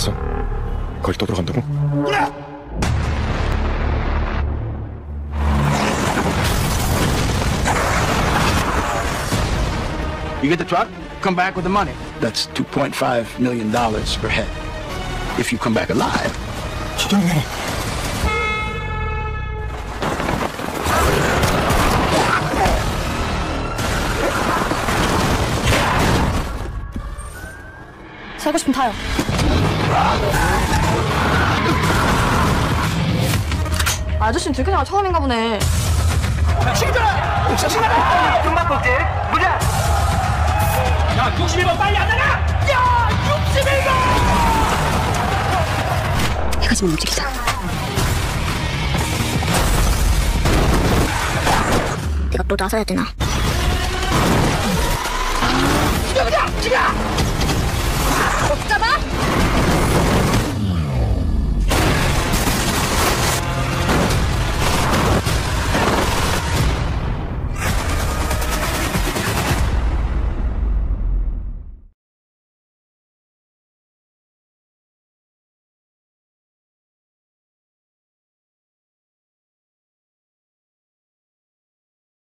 미쳤어? 거길 또 들어간다고? You get the truck, come back with the money. That's $2.5 million per head. If you come back alive. 기경이 살고 싶으면 타요. 아저씨는 들키다가 처음인가 보네. 야 61번 빨리 안 나가! 야 61번! 해가 지면 움직이자. 내가 또 나서야 되나? 지금 지금!